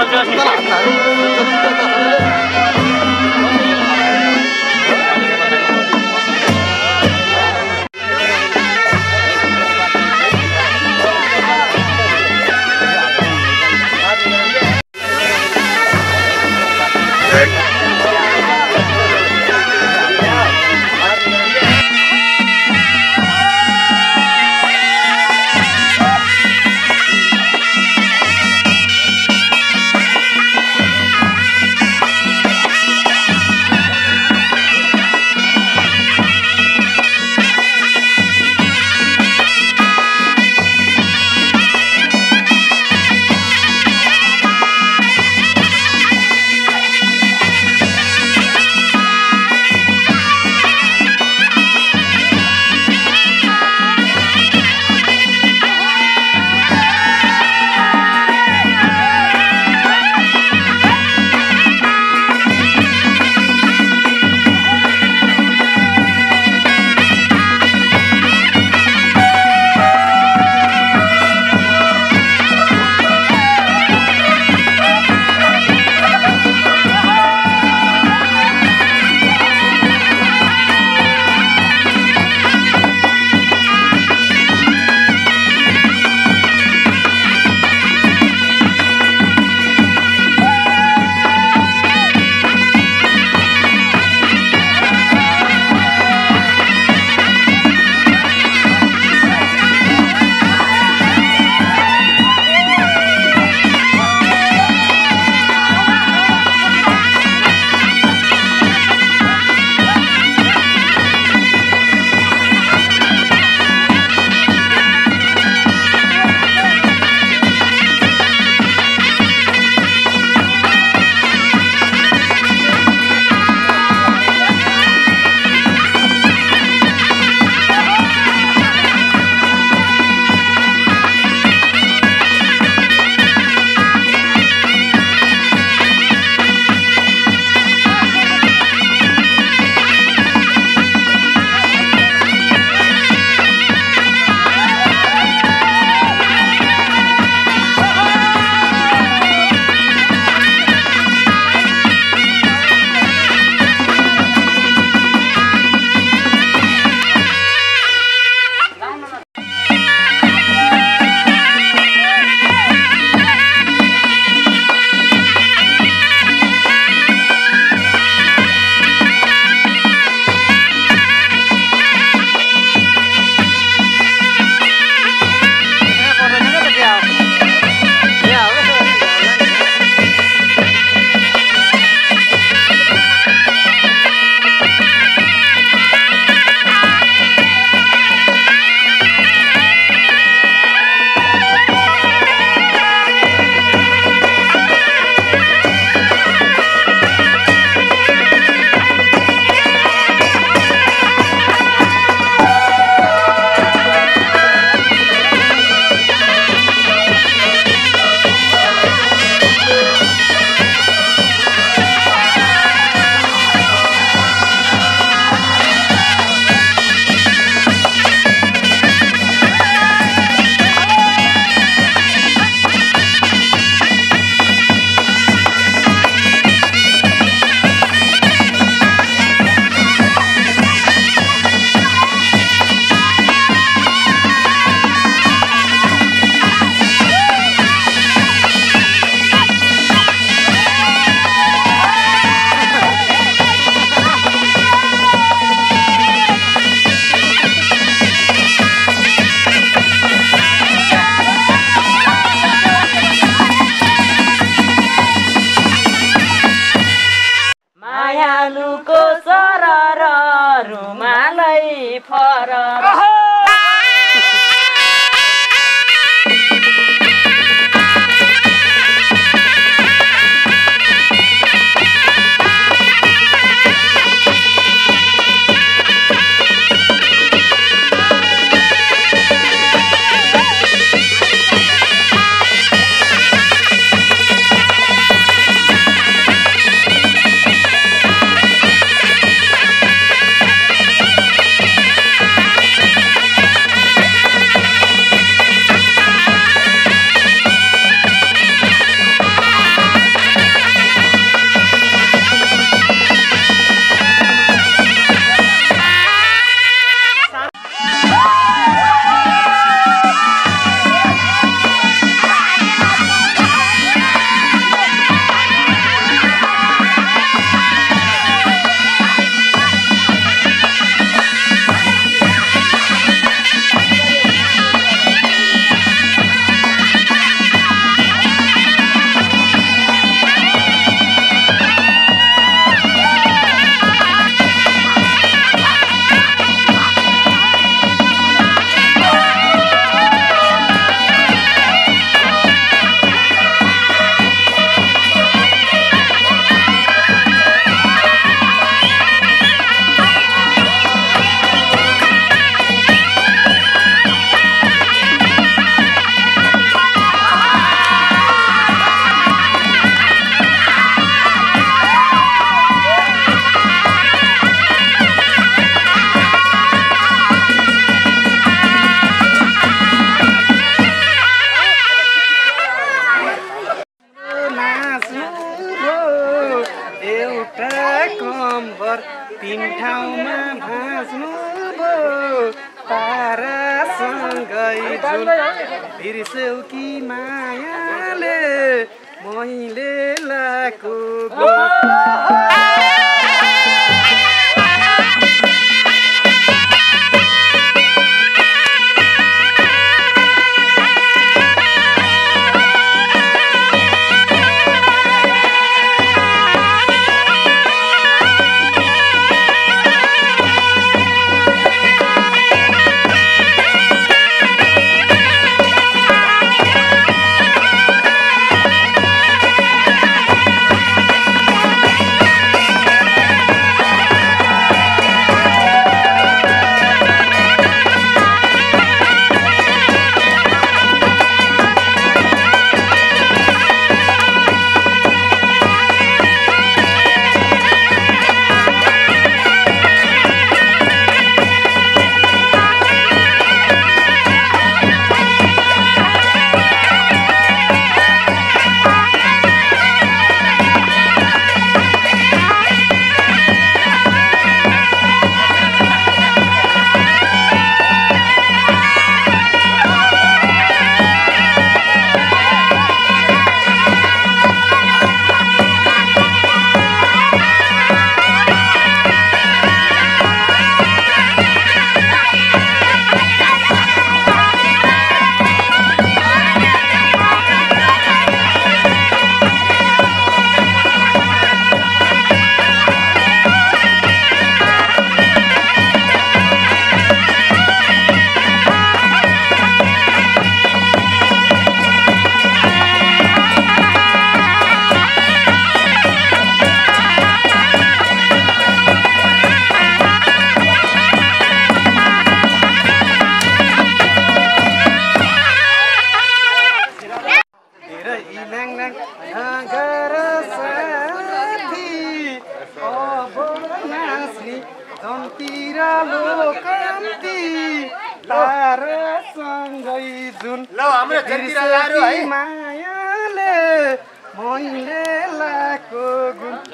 大哥，你太难。বিফরা बिर्स्यौ कि मायाले मैले लाएको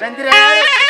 Ben direkt...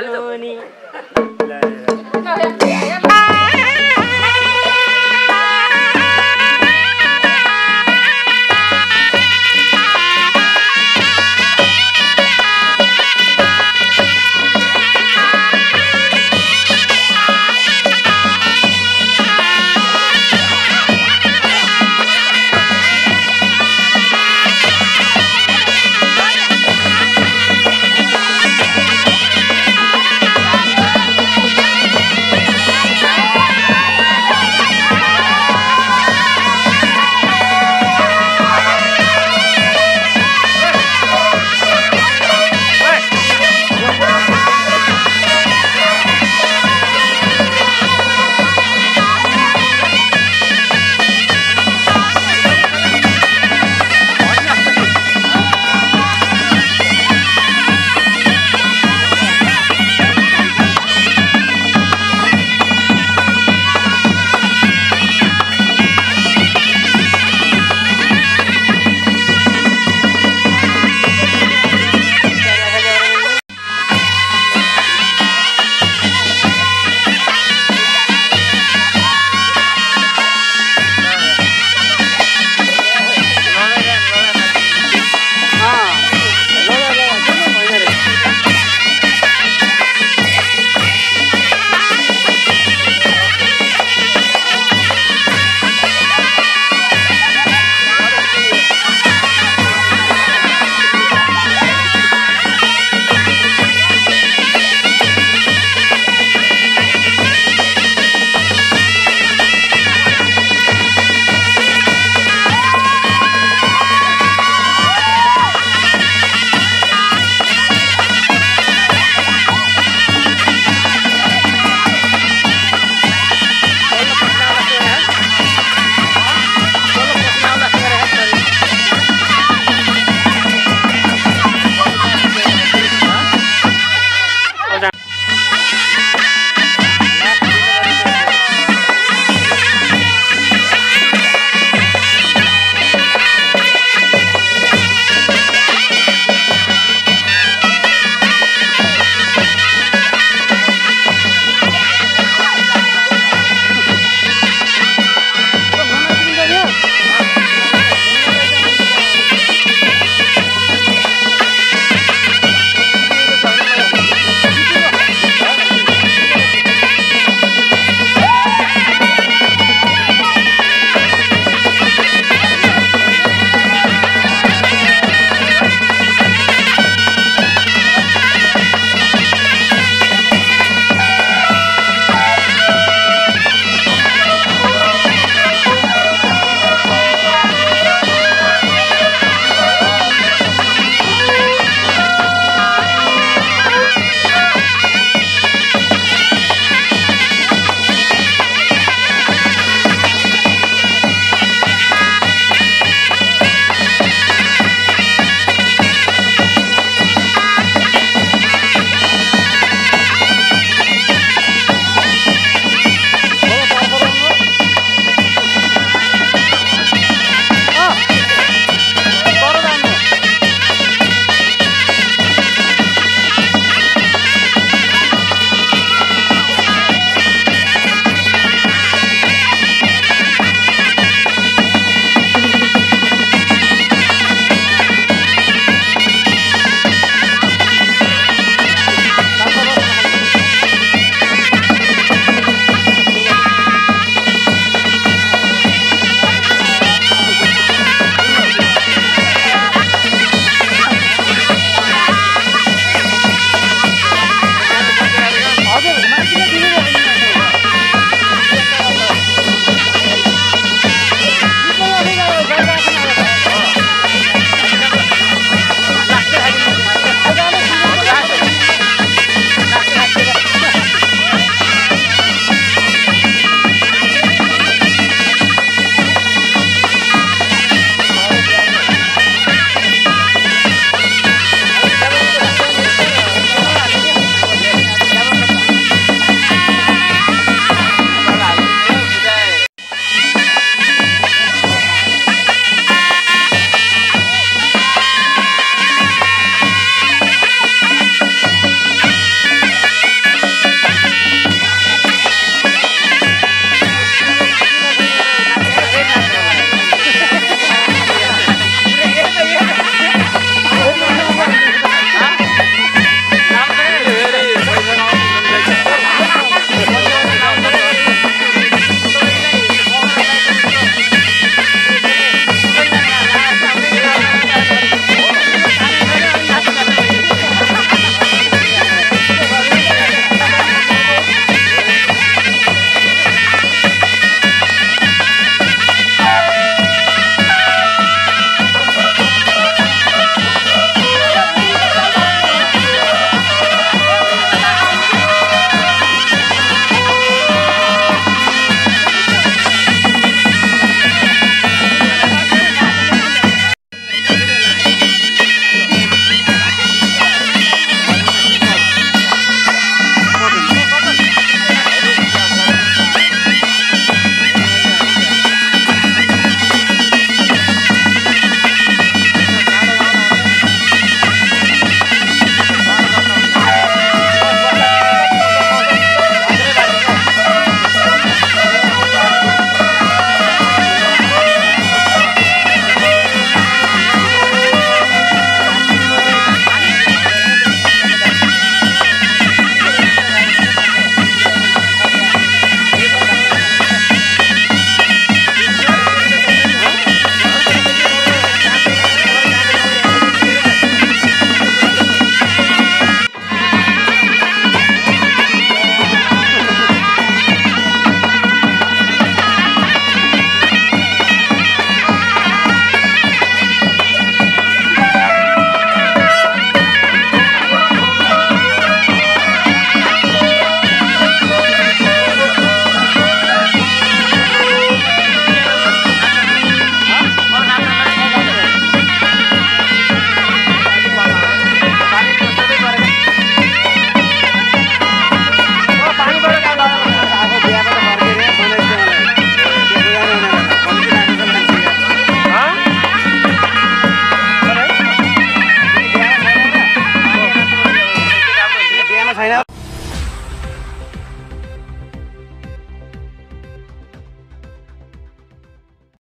Halloni.